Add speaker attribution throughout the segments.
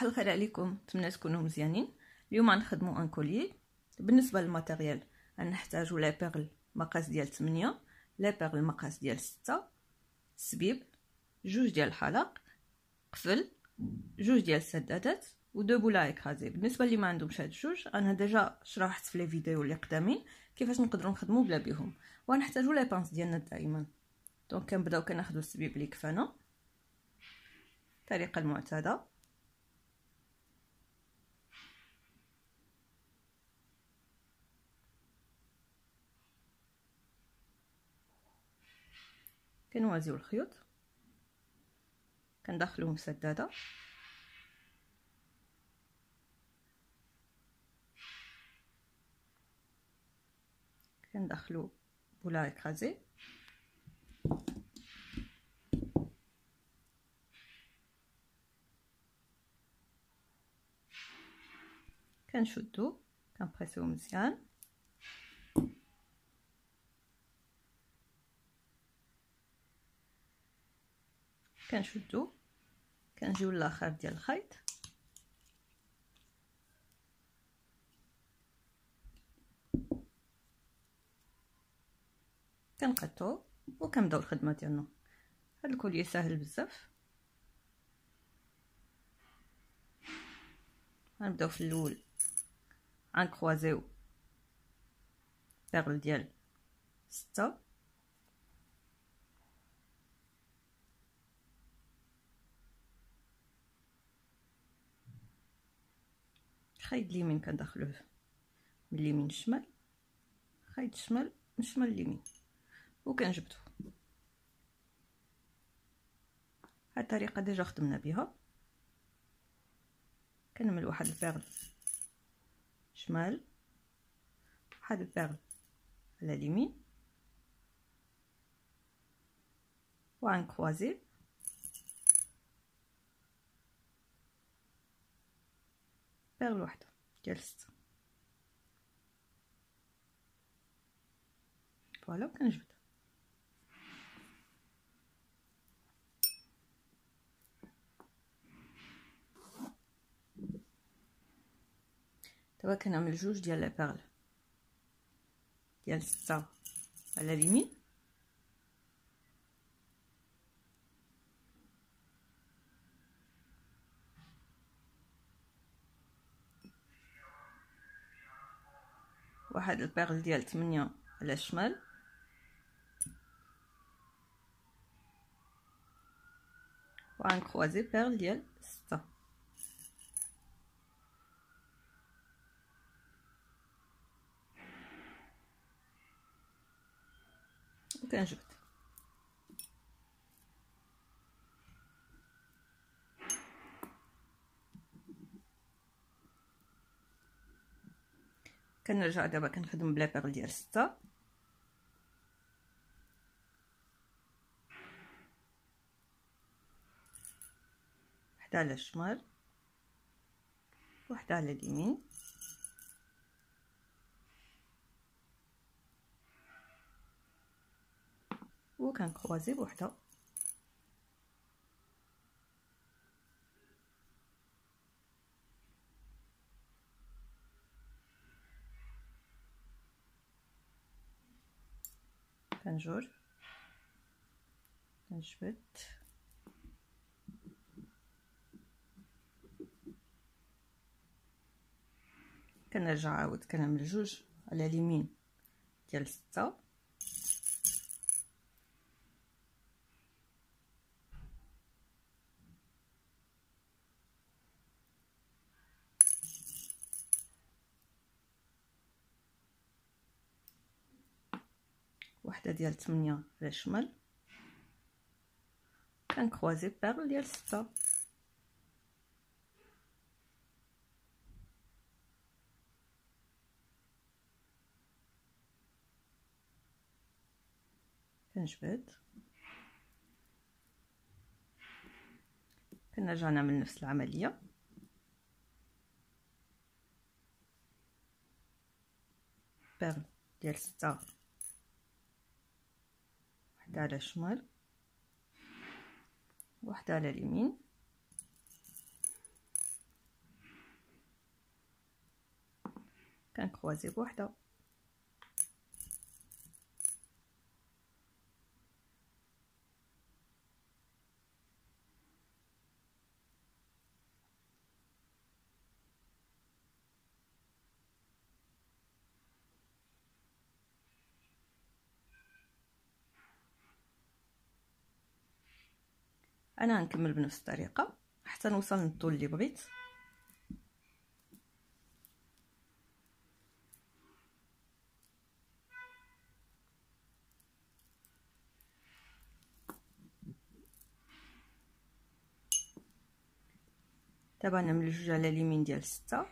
Speaker 1: صباح الخير عليكم. نتمنى تكونوا مزيانين. اليوم غنخدموا un collier. بالنسبة لل matériel غنحتاجوا la perle مقاس ديال 8 la perle مقاس ديال 6 سبيب جوج ديال الحلق قفل جوج ديال السدادات و deux boules à écraser. بالنسبة اللي ما عندهمش هاد الجوج أنا déjà شرحت في les vidéos اللي قدامين كيفاش نقدروا نخدموا بلا بيهم. وغنحتاجوا les pinces ديالنا دائما. donc كنبداو كناخذوا السبيب اللي كفانا. الطريقة المعتادة. كنوازيو الخيوط. كندخلو مسددة. كندخلو بولا إكرازي. كنشدو كنبريسيو مزيان. كنشدو. كنجيو لآخر ديال الخيط. كنقطعو وكنبداو الخدمة ديالنا. هاد الكولية ساهل بزاف. غنبداو في الأول غنكروازيو بيرل ديال ستة. خيط اليمين كندخلوه من اليمين الشمال خيط الشمال من الشمال اليمين وكنجبدو هاد الطريقة déjà خدمنا بها كنعمل واحد ال perle شمال واحد ال perle على اليمين وغن croiser perle وحده ديال ستة فوالا وكنجبد دابا كنعمل جوج ديال لابيرل ديال ستة على اليمين واحد البيرل ديال تمنية على الشمال. وغنكروازي بيرل ديال ستة. وكنجبد كنرجع دابا كنخدم بلا بيرل ديال ستة. وحدة على الشمال. وحدة على اليمين. وكنكروازي بوحدة. كنجر كنجبد كنرجع عاود كنعمل جوج على اليمين ديال ستة. وحدة ديال تمنية على الشمال كنكروازي بيرل ديال ستة. كنجبد. كنرجع نعمل نفس العملية. بيرل ديال ستة. واحدة على الشمال واحدة على اليمين. كنكروازي بوحدة أنا نكمل بنفس الطريقة. حتى نوصل للطول اللي بغيت. دابا نعمل جوج على اليمين ديال ستة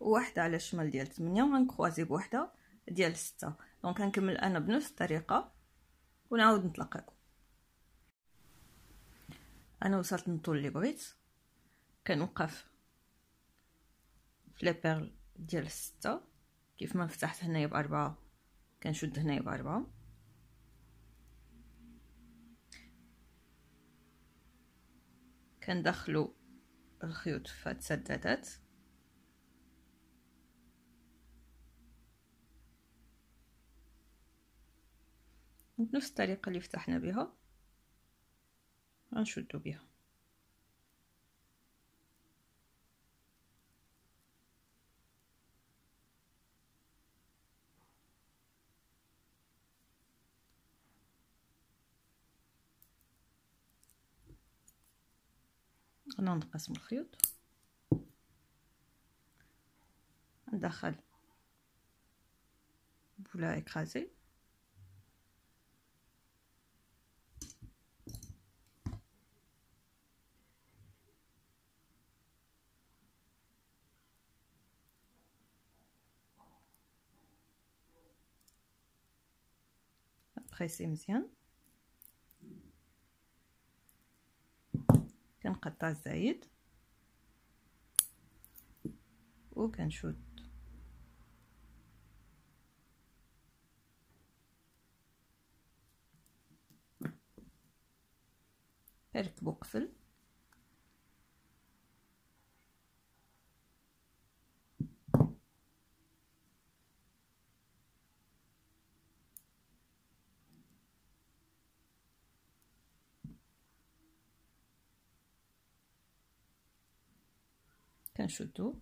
Speaker 1: وواحدة على الشمال ديال ثمانية وغنكروازي بوحدة ديال ستة. دونك غنكمل أنا بنفس الطريقة ونعاود نتلاقاكم. أنا وصلت للطول اللي بغيت. كنوقف في لي بيرل ديال ستة. كيف ما فتحت هنايا بأربعة كنشد هنايا بأربعة. كندخلو الخيوط في هاد السدادات بنفس الطريقة اللي فتحنا بها. غنشدو بها أنا نقسم الخيوط ندخل بولا اكرازي بريسي مزيان. كنقطع الزايد. وكنشد. اركبو قفل كنشدو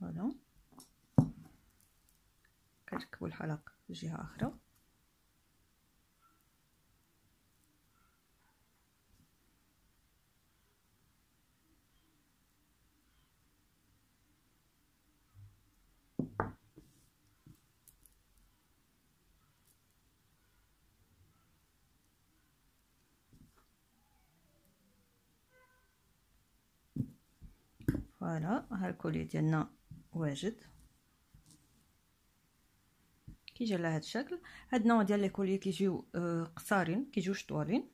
Speaker 1: فوالا كنركبو الحلق جهة أخرى voilà ها ال collier ديالنا واجد كيجي على هذا الشكل هاد النوع ديال les colliers كيجيو قصارين كيجيوش طوالين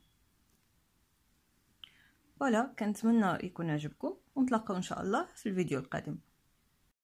Speaker 1: voilà كنتمنى يكون عجبكم ونتلاقاو ان شاء الله في الفيديو القادم